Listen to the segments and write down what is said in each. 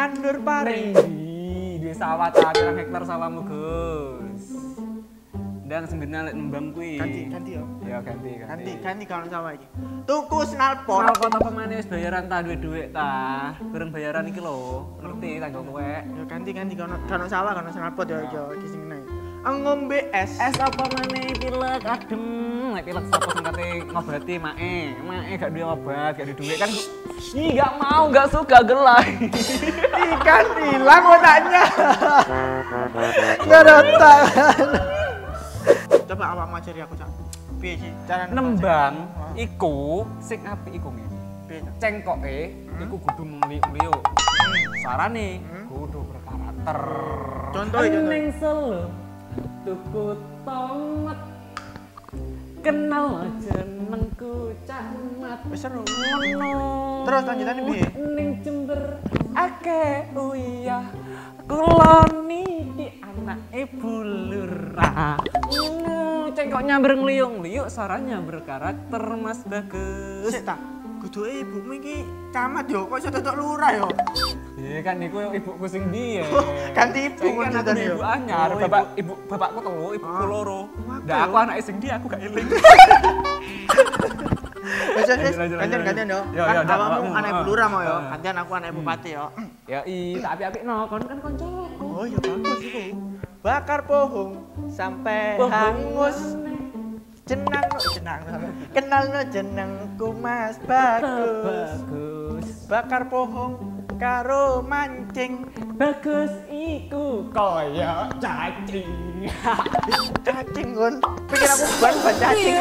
nandur pari. Di sawah ta pirang hektar sawahmu, Gus. Dan senggenal lek nembang kuwi. Ganti, ganti yo. Ya ganti, ganti. Ganti, ganti kalau sawah iki. Tuku snalpot. Soal kota pemane wis bayaran ta duit-duit ta. Kurang bayaran iki lho. Ngerti tanggo kowe. Yo ganti ganti kalau kalau sawah kalau snalpot yo yo iki sing ngene. Ngombe es. Es apa maneh pilek adem. Nek pilek sapa sing kate ngobati mae. Mae gak duwe obat, gak duwe duit kan. Ih, gak mau, gak suka gelai. Ikan hilang otaknya. Ada otak. Coba awak ngajari aku, Cak. Piye sih cara Nembang iku sing apik iku ngene. Cengkoke iku kudu meliuk-liuk. Sarane Hmm. kudu berkarakter. Contoh, contoh. Ning selo tuku tomat. Kenal jenengku camat. Seru. Ngono. Terus lanjutannya piye? Ning Jember akeh uyah. Kula niki anake bulura. Ngono, cengkok nyamber ngliuk-ngliuk saranya berkarakter Mas Bagus. Sik. Kudu ibumu iki camat yo, kok iso tetok lurah yo. Iya kan niku ibuku sing biyen. Ganti ibu kan maksudnya ibu yo. anyar, Oh, bapak ibu bapakku telu, ibuku Ah. loro. Nah, aku anake sing dia aku gak eling. Lanjut, gantian gantian yo. Yo, Kan yo, awakmu anak ibu lurah mau yo. Ah. Gantian aku anak ibu pati yo. ya i, tapi apik no, kon kan kancaku. Oh iya bagus iku. Bakar pohong sampai hangus. Jenang no jenang. Kenal no jenengku Mas Bagus. Bagus. Bakar pohong karo mancing. Bagus iku kaya cacing. Cacing gon. Pikir aku ban ban cacing.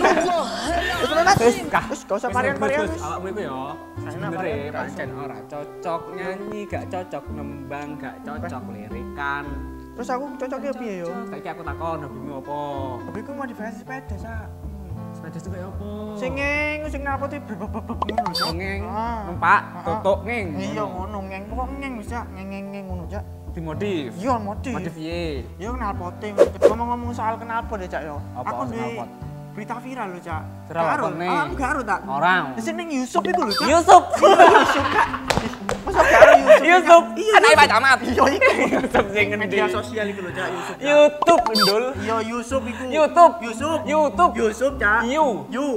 Wis ngono Wis kah? Wis gak usah varian-varian. Wis, wis. Awakmu iku ya. Sebenere pancen ora cocok nyanyi, gak cocok nembang, gak cocok lirikan. Terus aku cocoknya piye yo? Saiki aku takon hobimu apa? Hobiku modifikasi sepeda, Sak. Sepeda itu kayak apa? Sing ngeng, sing nalpoti bebek-bebek ngono, Cak. ngeng, Ah. numpak, Ah. tutuk ngeng. Iya ngono ngeng, kok ngeng wis Cak, ngeng ngeng ngeng ngono, Cak. Dimodif. Iya modif. Modif piye? Yo knalpote. Ngomong-ngomong soal knalpot ya, Cak yo. Apa Aku duwe berita viral lho, Cak. Viral apa nih? Ah, gak ero tak? Orang. Sing ning Yusuf iku lho, Cak. Yusuf. Iya, Yusuf, Kak. Masa Yusuf? Yusuf. Iya, Anake Yusuf. Pak Camat. Iya iku. Yusuf sing ngendi? Media sosial iku lho, Cak, Yusuf. YouTube ndul. Iya, Yusuf iku. YouTube. Yusuf. YouTube. Yusuf, Cak. Yu. Yu.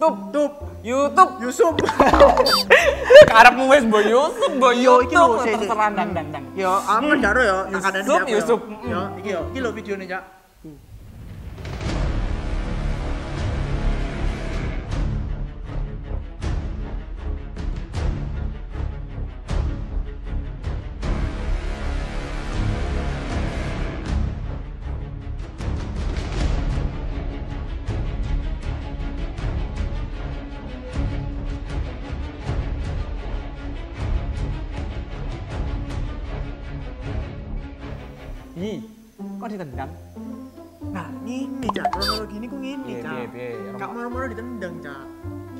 Tup. Tup. YouTube. Yusuf. Karepmu wis mbok Yusuf, mbok Yo iki lho. Terserah ndang ndang. Yo, aku kan gak ero yo. Yusuf. Yusuf. Yo, iki yo. Iki lho videone, Cak. Ih, kok ditendang? Nah, ini cak, kronologi ini ku Piye, cak. piye, piye? Kak moro-moro ditendang cak.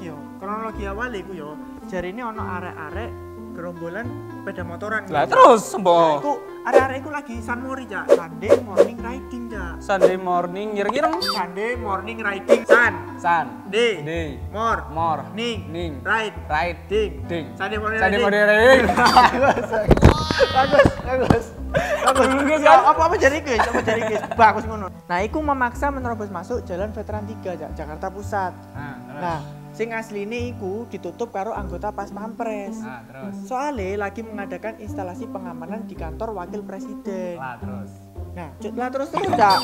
Yo, kronologi awal iku yo. Jari ini ono arek-arek gerombolan sepeda motoran. Lah terus Nah, mbok iku arek-arek iku lagi sunmori cak. Sunday morning riding cak. Sunday morning nyireng-nyireng. Sunday morning riding sun. San. Day. Day. Mor. Mor. Ning. Ning. Ride. Right. Ding. Ding. Sunday morning Sunday riding. morning riding. bagus, bagus. Bagus. Bagus, Ya, kan? apa apa jadi guys, apa jadi guys. Bagus ngono. Nah, iku memaksa menerobos masuk Jalan Veteran 3 Cak, Jakarta Pusat. Nah, terus. Nah, sing asline iku ditutup karo anggota Pas Pampres. Nah, terus. Soalnya lagi mengadakan instalasi pengamanan di kantor wakil presiden. Lah, terus. Nah, cu- lah terus terus. Nah,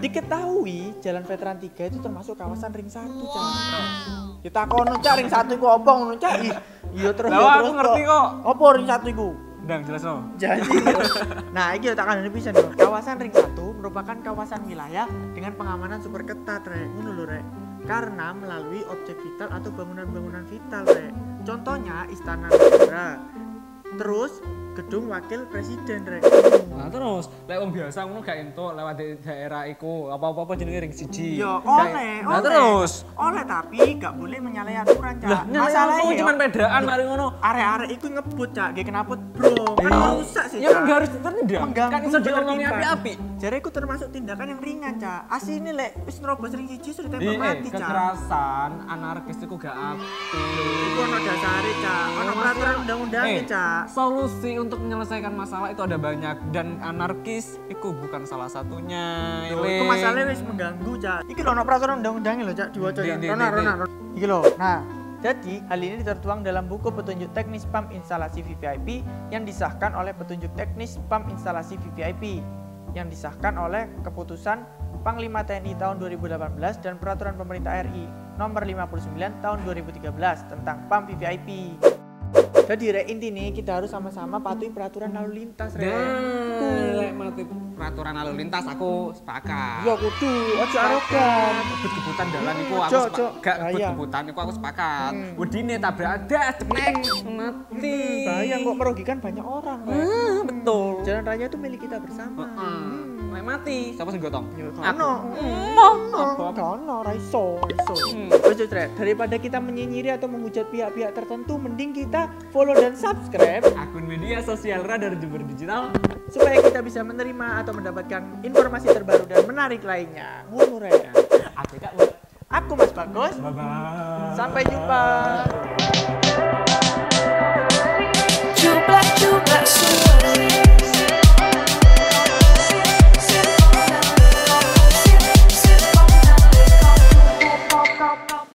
diketahui Jalan Veteran 3 itu termasuk kawasan ring 1, Cak. Kita kono Cak ring 1 iku opo ngono, Cak? Iya terus Lah, iya, aku ngerti kok. Opo ring 1 iku? Ndang jelas no. Jadi, nah ini tak kandani bisa nih. Kawasan Ring 1 merupakan kawasan wilayah dengan pengamanan super ketat, Rek. Ngono lho, Rek. Karena melalui objek vital atau bangunan-bangunan vital, Rek. Contohnya Istana Negara. Terus gedung wakil presiden, Rek. Nah, terus lek wong biasa ngono gak entuk lewat daerah iku. Apa-apa jenenge ring siji. Ya, oleh, Nah, oleh. terus. Oleh tapi gak boleh menyalahi aturan, Cak. Lah, Masalahnya ya, cuma pedaan mari ngono. arek-arek iku ngebut, Cak. Gak kenapa, Bro? Kan sih, Ya Cak. kan gak harus ditendang. mengganggu Kan iso penertiban. api-api. Jadi itu termasuk tindakan yang ringan, Cak. Asli ini lek wis nerobos ring siji sudah tembak Iya, mati, Cak. kekerasan anarkis itu gak api. Iku ono dasare, Cak. Ono peraturan undang-undang undang-undangnya, Eh, Cak. Solusi untuk menyelesaikan masalah itu ada banyak dan anarkis itu bukan salah satunya. Loh, itu masalahnya wis mengganggu, Cak. Iki lho ono peraturan undang-undangnya lho, Cak, diwaca Di- ya. Rona, Rona. Iki lho. Nah, jadi hal ini tertuang dalam buku petunjuk teknis PAM instalasi VVIP yang disahkan oleh petunjuk teknis PAM instalasi VVIP yang disahkan oleh keputusan Panglima TNI tahun 2018 dan peraturan pemerintah RI nomor 59 tahun 2013 tentang PAM VVIP. Jadi rek intinya kita harus sama-sama patuhi peraturan lalu lintas rek. Nah, peraturan lalu lintas aku sepakat. Ya kudu, ojo arogan. Kebut-kebutan dalan iku aku sepakat. Gak kebut-kebutan iku aku sepakat. Hmm. Wedine tabrak ada cepleng mati. Hmm, bahaya kok merugikan banyak orang. Ah, betul. Jalan raya itu milik kita bersama. Lek mati, siapa sing gotong? Ya? Kono, raiso, raiso. Hmm. Wes, Wes, Rek. daripada kita menyinyiri atau menghujat pihak-pihak tertentu, mending kita follow dan subscribe Akun media sosial Radar Jember Digital. supaya kita bisa menerima atau mendapatkan informasi terbaru dan menarik lainnya. Ngono, Rek. Aku. Aku Mas Bagus. Bye bye. Sampai jumpa.